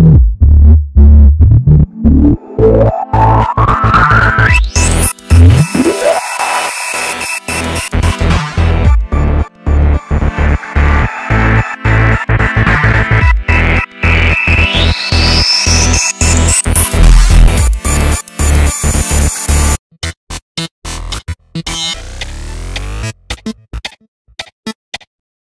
you.